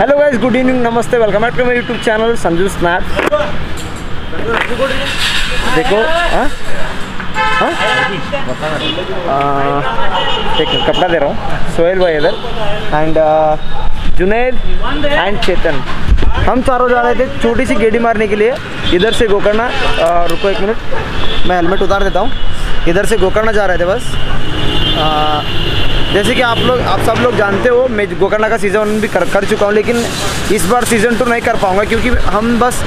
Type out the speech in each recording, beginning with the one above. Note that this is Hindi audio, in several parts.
हेलो गाइस गुड इवनिंग नमस्ते welcome back to my YouTube channel Sanju snap देखो हाँ? हाँ? आ, एक कपड़ा दे रहा हूँ सोहेल भाई इधर एंड जुनेद एंड चेतन हम चारों जा रहे थे छोटी सी गेड़ी मारने के लिए इधर से गोकर्णा रुको एक मिनट मैं हेलमेट उतार देता हूँ इधर से गोकर्णा जा रहे थे बस। आ, जैसे कि आप लोग आप सब लोग जानते हो मैं गोकर्णा का सीज़न भी कर, कर चुका हूँ लेकिन इस बार सीज़न टू नहीं कर पाऊँगा क्योंकि हम बस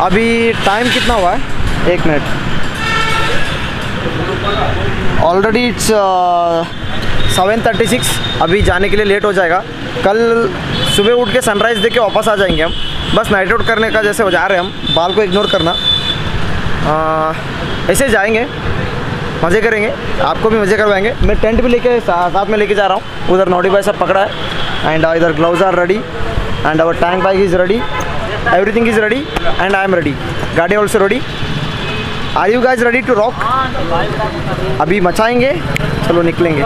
अभी टाइम कितना हुआ है? एक minute already it's seven thirty six अभी जाने के लिए लेट हो जाएगा। कल सुबह उठ के सनराइज़ देख के वापस आ जाएँगे हम। बस नाइट आउट करने का जैसे हो जा रहे हैं हम बाल को इग्नोर करना। आ, ऐसे जाएँगे। मज़े करेंगे, आपको भी मज़े करवाएँगे। मैं टेंट भी लेके साथ में लेके जा रहा हूँ। उधर नोडी भाई सब पकड़ा है। एंड इधर gloves are ready and our tank bike is ready everything is ready and I am ready गाड़ी also ready are you guys ready to rock अभी मचाएँगे, चलो निकलेंगे।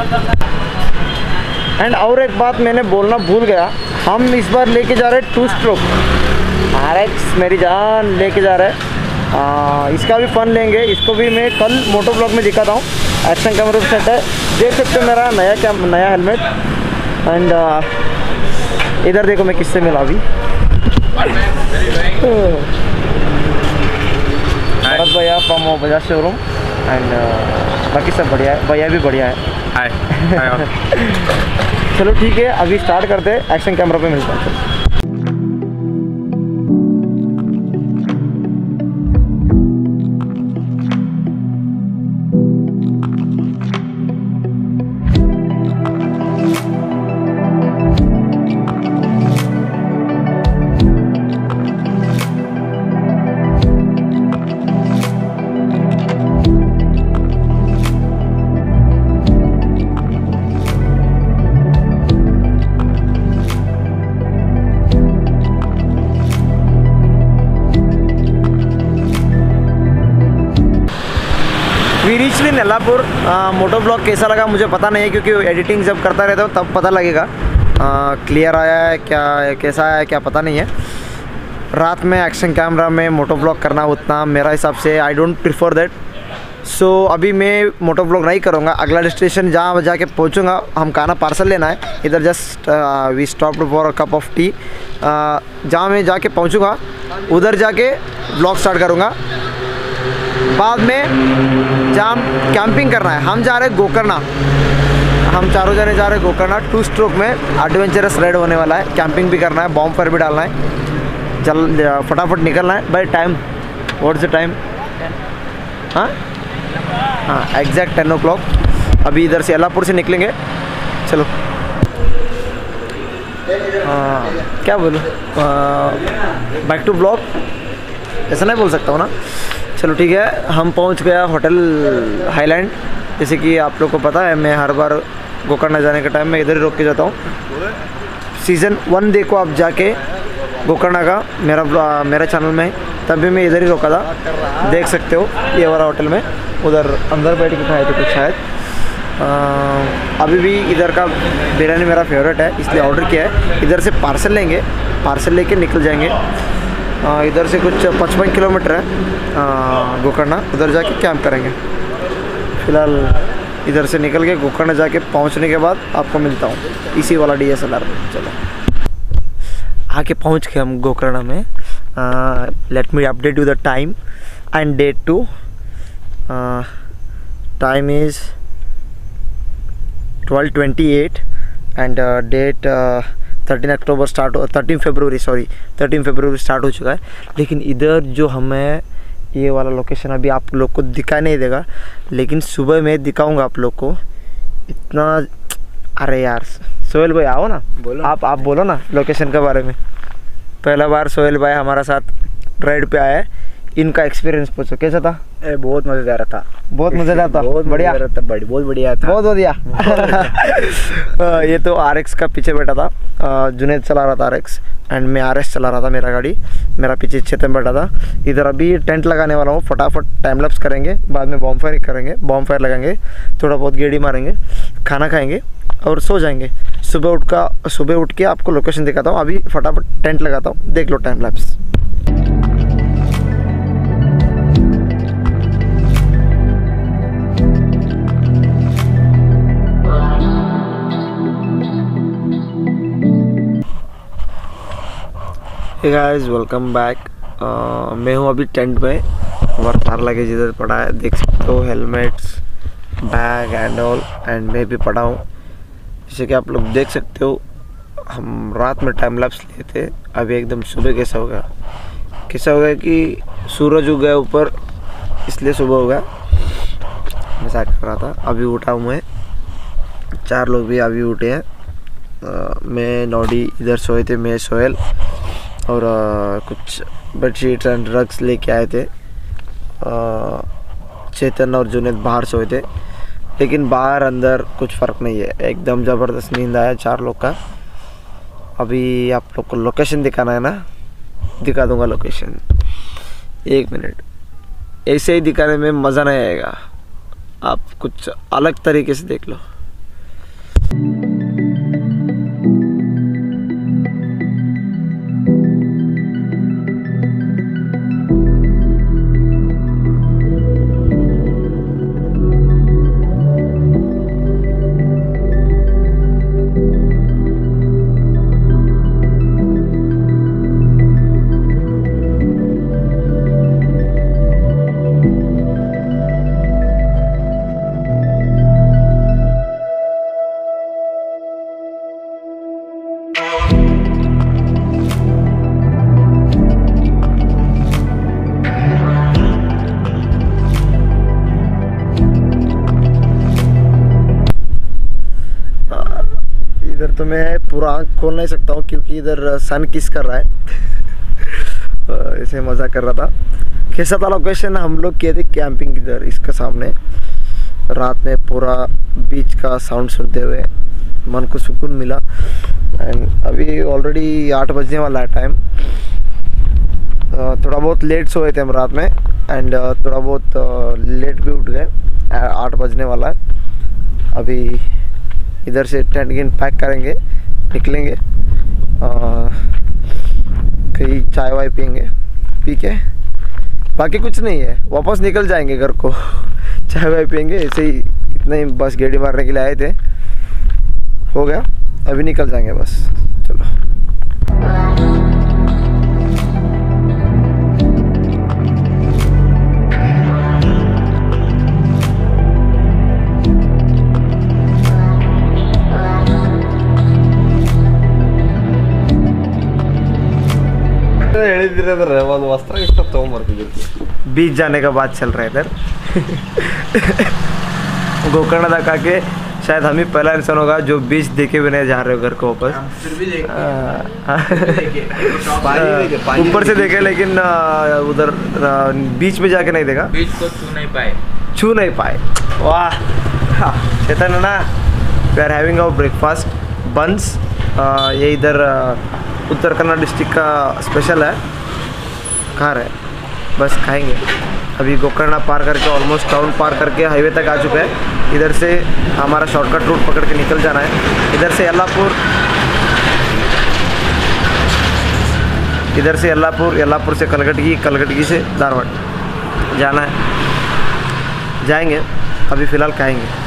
एंड और एक बात मैंने बोलना भूल गया। हम इस बार लेके जा रहे हैं टू स्ट्रोक आर एक्स मेरी जान, लेके जा रहे हैं। आ, इसका भी फन लेंगे। इसको भी मैं कल मोटो ब्लॉग में दिखाता हूँ। एक्शन कैमरा सेट है। देख सकते हो मेरा नया क्या नया हेलमेट एंड इधर देखो मैं किससे मिला अभी। भरत भैया फ्रॉम बजाज शोरूम एंड बाकी सब बढ़िया है। भैया भी बढ़िया है। हाय चलो ठीक है अभी स्टार्ट करते हैं। एक्शन कैमरा पे मिलता है। रिचली मोटो ब्लॉग कैसा लगा मुझे पता नहीं है, क्योंकि एडिटिंग जब करता रहता हूँ, तब पता लगेगा। क्लियर आया है, क्या, कैसा आया है, क्या पता नहीं है। रात में एक्शन कैमरा में मोटो ब्लॉग करना उतना मेरा हिसाब से I don't prefer that so अभी मैं मोटो ब्लॉग नहीं करूँगा, अगला डेस्टिनेशन जहाँ जाके पहुँचूँगा, हम खाना पार्सल लेना है, इधर just we stop for cup of tea जहाँ मैं जाके पहुँचूँगा, उधर जाके ब्लॉग स्टार्ट करूँगा। बाद में जहाँ कैंपिंग करना है, हम जा रहे हैं गोकर्णा। हम चारों जने जा रहे हैं गोकर्णा। टू स्ट्रोक में एडवेंचरस राइड होने वाला है। कैंपिंग भी करना है बॉम्ब पर भी डालना है। जल फटाफट निकलना है। By time what's the time हाँ? हाँ एग्जैक्ट टेन ओ क्लॉक अभी इधर से यल्लापुर से निकलेंगे। चलो। हाँ क्या बोलूँ? बैक टू ब्लॉक ऐसा नहीं बोल सकता हूँ ना? चलो ठीक है, हम पहुँच गया होटल हाईलैंड। जैसे कि आप लोग को पता है, मैं हर बार गोकर्णा जाने के टाइम में इधर ही रोक के जाता हूँ। सीज़न वन देखो आप जाके, गोकर्णा का, मेरा मेरा चैनल में, तभी मैं इधर ही रोका था। देख सकते हो, ये वाला होटल में, उधर अंदर बैठ के खाए थे कुछ शायद। अभी भी इधर का बिरयानी मेरा फेवरेट है, इसलिए ऑर्डर किया है। इधर से पार्सल लेंगे पार्सल लेके निकल जाएँगे। इधर से कुछ पचपन किलोमीटर है। गोकर्णा, उधर जाके कैंप करेंगे। फ़िलहाल इधर से निकल के गोकर्णा जाके पहुँचने के बाद आपको मिलता हूँ। इसी वाला डी एस एल आर चलो। आके पहुँच के हम गोकर्णा में। Let me update you the time and date to time is twelve twenty eight and date thirteen October start हो thirteen February sorry thirteen February start हो चुका है। लेकिन इधर जो हमें ये वाला लोकेशन अभी आप लोग को दिखाई नहीं देगा लेकिन सुबह मैं दिखाऊँगा आप लोग को। इतना अरे यार सोहेल भाई आओ ना। बोलो। आप आप बोलो ना लोकेशन के बारे में। पहला बार सोहेल भाई हमारा साथ राइड पे आया है। इनका एक्सपीरियंस पूछो कैसा था? ए, बहुत मज़ेदार था। बहुत मज़ेदार था? बहुत बढ़िया? था बड़ी बहुत बढ़िया था। बहुत बढ़िया। ये तो आरएक्स का पीछे बैठा था। जुनेद चला रहा था आरएक्स एंड मैं आर चला रहा था मेरा गाड़ी। मेरा पीछे चेतन बैठा था। इधर अभी टेंट लगाने वाला हूँ। फटाफट टाइम लैप्स करेंगे। बाद में बॉम फायर करेंगे। बॉम फायर लगाएँगे। थोड़ा बहुत गेड़ी मारेंगे। खाना खाएँगे और सो जाएँगे। सुबह उठ का सुबह उठ के आपको लोकेशन दिखाता हूँ। अभी फटाफट टेंट लगाता हूँ। देख लो time lapse guys welcome back मैं हूँ अभी टेंट में हमारा सारा लगेज इधर पड़ा है। देख सकते हो helmets bag and all and मैं भी पड़ा हूँ। जैसे कि आप लोग देख सकते हो, हम रात में टाइम लैप्स लिए थे। अभी एकदम सुबह कैसा हो गया कैसा हो गया कि सूरज उग गया ऊपर, इसलिए सुबह हो गया मज़ाक कर रहा था। अभी उठा हूँ मैं। चार लोग भी अभी उठे हैं। मैं, नोडी इधर सोए थे, मैं, सोहेल। और अ, कुछ बेडशीट्स एंड ड्रग्स लेके आए थे। अ, चेतन और जुनेद बाहर सोए थे। लेकिन बाहर अंदर कुछ फ़र्क नहीं है। एकदम ज़बरदस्त नींद आया चार लोग का। अभी आप लोग को लोकेशन दिखाना है ना? दिखा दूँगा लोकेशन एक मिनट ऐसे ही दिखाने में मज़ा नहीं आएगा। आप कुछ अलग तरीके से देख लो। तो मैं पूरा आँख खोल नहीं सकता हूँ क्योंकि इधर सन किस कर रहा है। ऐसे मज़ा कर रहा था। कैसा था लोकेशन हम लोग किए थे कैंपिंग इधर, इसके सामने। रात में पूरा बीच का साउंड सुनते हुए मन को सुकून मिला। एंड अभी ऑलरेडी आठ बजने वाला है टाइम थोड़ा बहुत लेट सोए थे हम रात में। एंड थोड़ा बहुत लेट भी उठ गए। आठ बजने वाला है। अभी इधर से टेंट गिन पैक करेंगे, निकलेंगे और कहीं चाय वाय पियेंगे। पी के बाकी कुछ नहीं है। वापस निकल जाएँगे घर को। चाय वाय पियेंगे, ऐसे ही इतना ही बस गेड़ी मारने के लिए आए थे। हो गया? अभी निकल जाएँगे बस। चलो। ಹೇಳಿದ್ರೆ ಒಂದು ವಸ್ತ್ರ ಇಷ್ಟ ತೊಗೊಂಬರ್ತಿದ್ವಿ बीच जाने का बात चल रहा है इधर गोकर्ण तक आके शायद हम ही पहला इंसान होगा जो बीच देखे बिना जा रहे हो घर को वापस आ, पानी देखे, पानी ऊपर से देखे लेकिन आ, उधर आ, बीच में जाके नहीं देखा बीच को छू नहीं पाए छू नहीं पाए वाह हाँ, चेतन है ना we are having our breakfast buns ये इधर आ, उत्तर कन्नड़ डिस्ट्रिक्ट का स्पेशल है कार है। बस खाएँगे। अभी गोकर्णा पार करके ऑलमोस्ट टाउन पार करके हाईवे तक आ चुके हैं। इधर से हमारा शॉर्टकट रूट पकड़ के निकल जाना है। इधर से यल्लापुर। इधर से यल्लापुर यल्लापुर से कलकटगी कलकटगी से धारवाड़ जाना है। जाएँगे। अभी फ़िलहाल खाएँगे।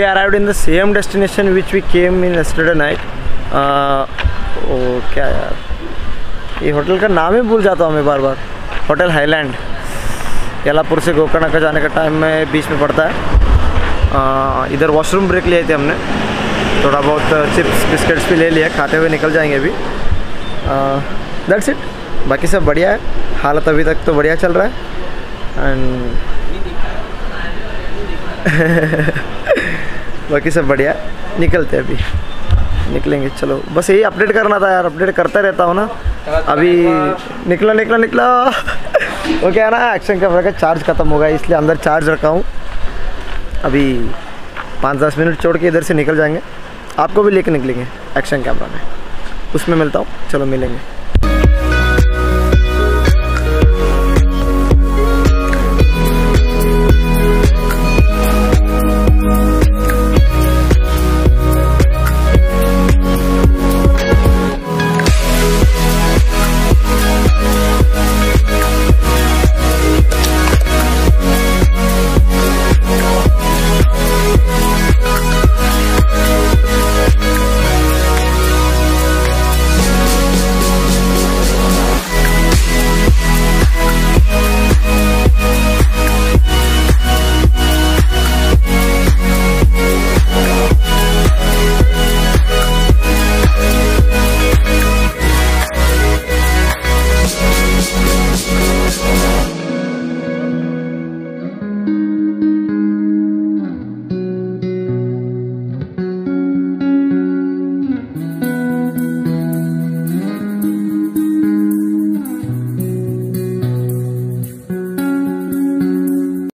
We arrived in the same destination which we came in yesterday night. Uh, ओ क्या यार? ये होटल का नाम ही भूल जाता हूँ मैं बार बार होटल हाईलैंड यलापुर से गोकर्ण का जाने का टाइम में बीच में पड़ता है। Uh, इधर वॉशरूम ब्रेक लिए थे हमने। थोड़ा बहुत चिप्स बिस्किट्स भी ले लिया खाते हुए निकल जाएँगे अभी। दैट्स इट बाकी सब बढ़िया है। हालत अभी तक तो बढ़िया चल रहा है। एंड बाकी सब बढ़िया निकलते अभी। निकलेंगे, चलो। बस यही अपडेट करना था यार, अपडेट करता रहता हूँ ना। अभी निकला निकला निकला। वो क्या है ना? एक्शन कैमरा का चार्ज ख़त्म हो गया इसलिए अंदर चार्ज रखा हूँ। अभी पाँच दस मिनट छोड़ के इधर से निकल जाएँगे। आपको भी लेके निकलेंगे एक्शन कैमरा में। उसमें मिलता हूँ। चलो, मिलेंगे।